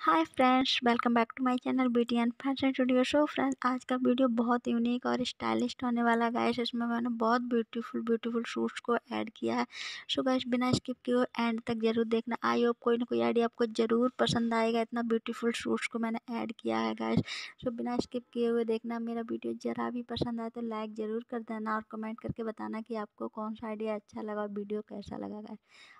Hi friends welcome back to my channel beauty and fashion studio show friends आज का video बहुत unique और stylish होने वाला गाइस इसमें मैंने बहुत ब्यूटीफुल ब्यूटीफुल सूट्स को ऐड किया है। सो गाइस बिना स्किप किए एंड तक ज़रूर देखना। आई होप कोई ना कोई आइडिया आपको ज़रूर पसंद आएगा, इतना ब्यूटीफुल सूट्स को मैंने ऐड किया है गाइस सो बिना स्किप किए हुए देखना, मेरा वीडियो ज़रा भी पसंद आए तो लाइक ज़रूर कर देना और कमेंट करके बताना कि आपको कौन सा आइडिया अच्छा लगा और वीडियो कैसा लगा गाइस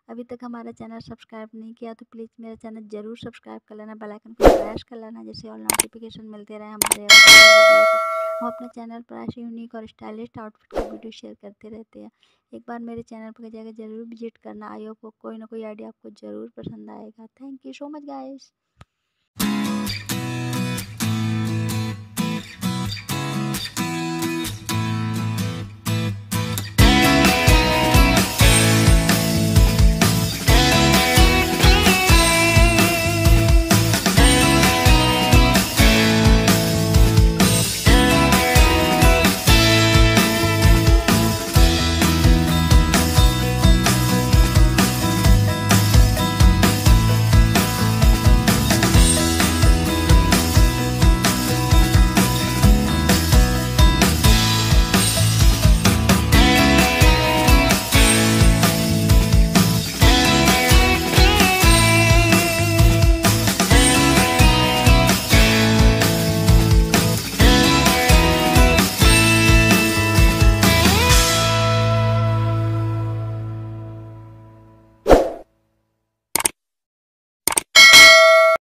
अभी तक हमारा चैनल सब्सक्राइब नहीं किया तो प्लीज़ मेरा चैनल ज़रूर सब्सक्राइब कर लेना। बेल आइकन को प्रेस कर लेना, जिससे और नोटिफिकेशन मिलते रहे हमारे हम अपने चैनल पर ऐसे यूनिक और स्टाइलिश आउटफिट की वीडियो शेयर करते रहते हैं। एक बार मेरे चैनल पर जाकर ज़रूर विज़िट करना। आई होप कोई ना कोई आइडिया आपको ज़रूर पसंद आएगा। Thank you so much guys.